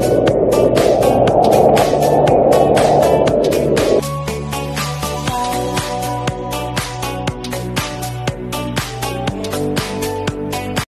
You.